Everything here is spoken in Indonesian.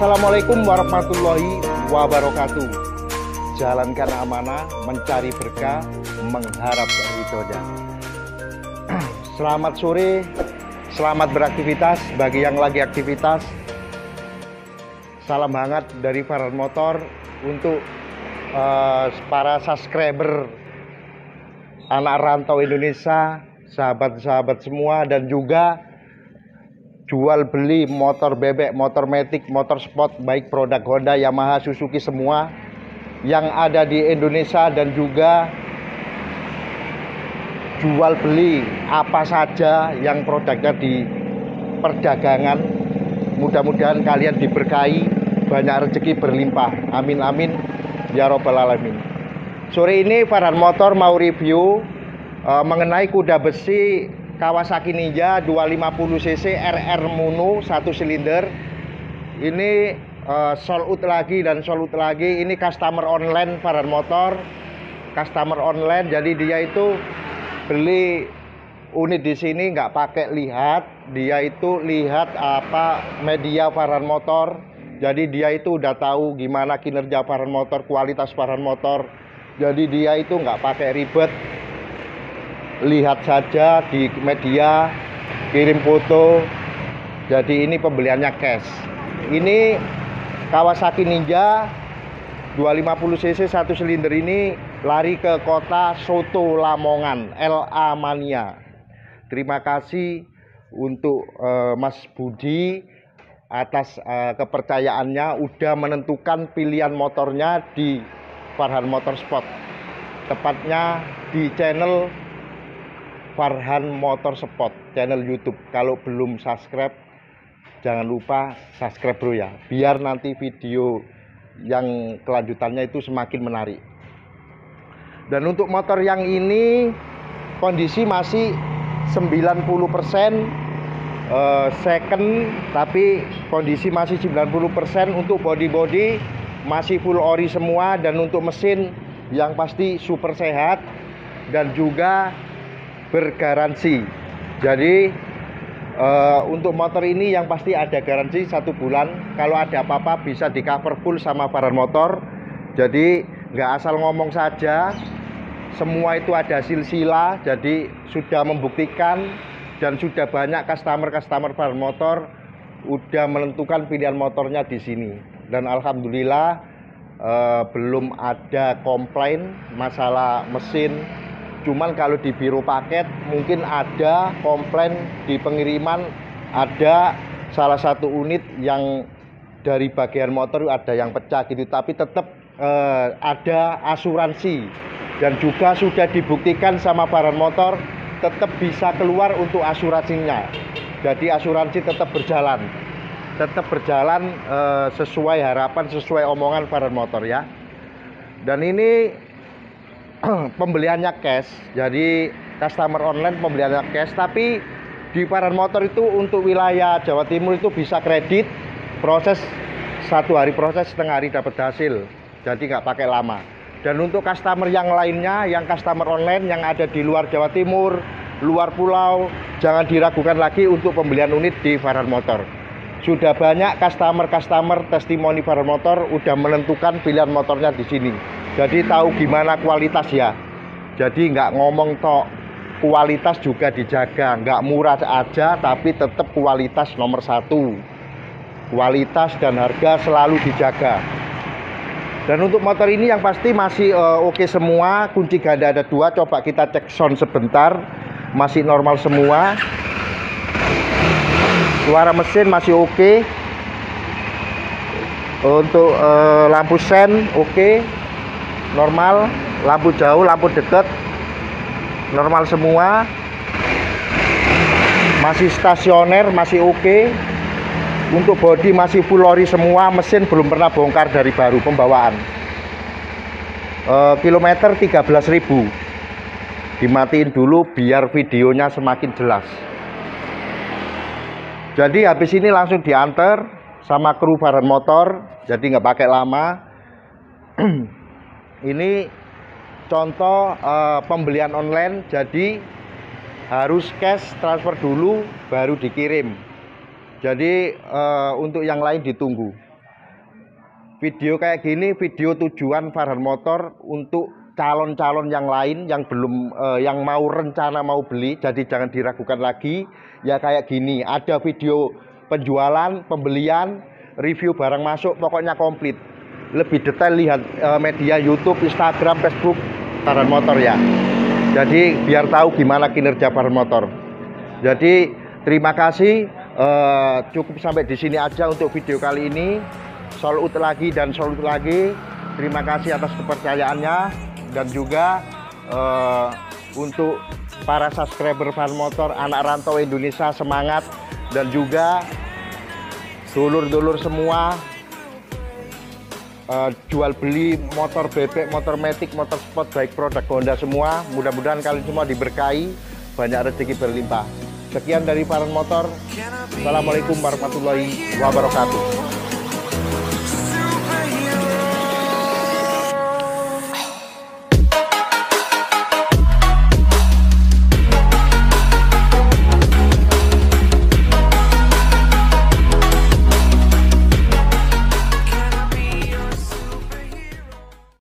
Assalamualaikum warahmatullahi wabarakatuh. Jalankan amanah, mencari berkah, mengharap ridhonya. Selamat sore, selamat beraktivitas bagi yang lagi aktivitas. Salam hangat dari Farhan Motor untuk uh, para subscriber anak rantau Indonesia, sahabat-sahabat semua dan juga jual beli motor bebek, motor metik, motor sport, baik produk Honda, Yamaha, Suzuki semua yang ada di Indonesia dan juga jual beli apa saja yang produknya di perdagangan. Mudah-mudahan kalian diberkahi, banyak rezeki berlimpah. Amin amin ya robbal alamin. Sore ini Farhan Motor mau review uh, mengenai kuda besi Kawasaki Ninja 250cc RR Mono satu silinder. Ini uh, sold lagi dan sold lagi. Ini customer online Farhan Motor. Customer online jadi dia itu beli unit di sini nggak pakai lihat. Dia itu lihat apa media Farhan Motor. Jadi dia itu udah tahu gimana kinerja Farhan Motor kualitas Farhan Motor. Jadi dia itu nggak pakai ribet lihat saja di media kirim foto. Jadi ini pembeliannya cash. Ini Kawasaki Ninja 250cc satu silinder ini lari ke kota Soto Lamongan LA Mania. Terima kasih untuk uh, Mas Budi atas uh, kepercayaannya. Udah menentukan pilihan motornya di Farhan Motorsport. Tepatnya di channel Farhan Motorsport channel YouTube. Kalau belum subscribe, jangan lupa subscribe bro ya. Biar nanti video yang kelanjutannya itu semakin menarik. Dan untuk motor yang ini kondisi masih 90% uh, second tapi kondisi masih 90% untuk body-body masih full ori semua dan untuk mesin yang pasti super sehat dan juga bergaransi. Jadi uh, untuk motor ini yang pasti ada garansi satu bulan. Kalau ada apa-apa bisa di cover full sama barang motor. Jadi nggak asal ngomong saja. Semua itu ada silsilah. Jadi sudah membuktikan dan sudah banyak customer-customer barang motor udah menentukan pilihan motornya di sini. Dan alhamdulillah uh, belum ada komplain masalah mesin cuman kalau di biro paket mungkin ada komplain di pengiriman ada salah satu unit yang dari bagian motor ada yang pecah gitu. Tapi tetap eh, ada asuransi. Dan juga sudah dibuktikan sama barang motor tetap bisa keluar untuk asuransinya. Jadi asuransi tetap berjalan. Tetap berjalan eh, sesuai harapan sesuai omongan barang motor ya. Dan ini pembeliannya cash. Jadi customer online pembeliannya cash. Tapi di Paran Motor itu untuk wilayah Jawa Timur itu bisa kredit proses satu hari proses setengah hari dapat hasil. Jadi nggak pakai lama. Dan untuk customer yang lainnya yang customer online yang ada di luar Jawa Timur luar pulau jangan diragukan lagi untuk pembelian unit di Farhan Motor. Sudah banyak customer-customer testimoni Farhan Motor udah menentukan pilihan motornya di sini jadi tahu gimana kualitas ya. Jadi nggak ngomong tok. Kualitas juga dijaga. Nggak murah aja tapi tetap kualitas nomor satu. Kualitas dan harga selalu dijaga. Dan untuk motor ini yang pasti masih uh, oke okay semua. Kunci ganda ada dua. Coba kita cek sound sebentar. Masih normal semua. Suara mesin masih oke. Okay. untuk uh, lampu sen oke. okay normal lampu jauh lampu dekat. Normal semua. Masih stasioner masih oke. Okay. untuk bodi masih full ori semua mesin belum pernah bongkar dari baru pembawaan. E, kilometer 13.000 dimatiin dulu biar videonya semakin jelas. Jadi habis ini langsung diantar sama kru Farhan Motor jadi nggak pakai lama ini contoh uh, pembelian online jadi harus cash transfer dulu baru dikirim. Jadi uh, untuk yang lain ditunggu. Video kayak gini video tujuan Farhan Motor untuk calon-calon yang lain yang belum uh, yang mau rencana mau beli jadi jangan diragukan lagi. Ya kayak gini ada video penjualan pembelian review barang masuk pokoknya komplit lebih detail lihat uh, media YouTube Instagram Facebook Farhan Motor ya. Jadi biar tahu gimana kinerja Farhan Motor. Jadi terima kasih uh, cukup sampai di sini aja untuk video kali ini. Salut lagi dan salut lagi. Terima kasih atas kepercayaannya. Dan juga uh, untuk para subscriber fan motor anak rantau Indonesia semangat. Dan juga dulur-dulur semua uh, jual beli motor bebek, motor metik, motor sport baik produk Honda semua. Mudah-mudahan kalian semua diberkahi, banyak rezeki berlimpah. Sekian dari Faran Motor. Assalamualaikum warahmatullahi wabarakatuh.